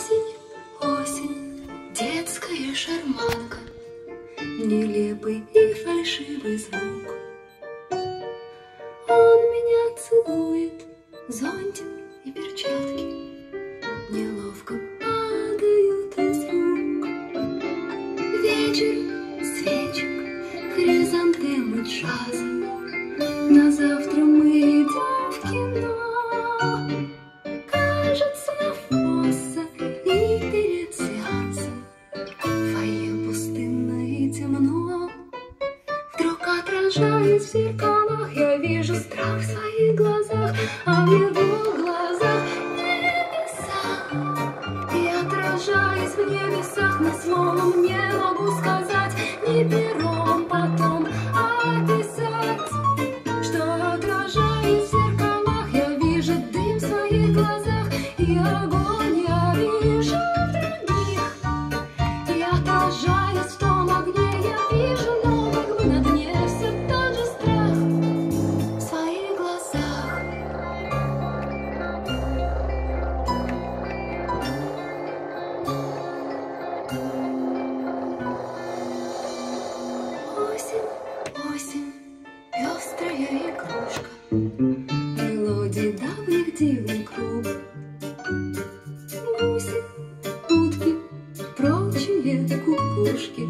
Осень, осень, детская шарманка, Нелепый и фальшивый звук. Он меня целует, зонтик и перчатки Неловко падают из рук. Вечер, свечек, хризантемы джаза, На завтра отражаясь в зеркалах, я вижу страх в своих глазах, а в его глазах небеса. И отражаясь в небесах, ни словом не могу сказать, ни пером потом описать, что отражаясь в зеркалах, я вижу дым в своих глазах, и огонь Осень, осень, пестрая игрушка, Мелодии давних дивный. Гуси, утки, прочие кукушки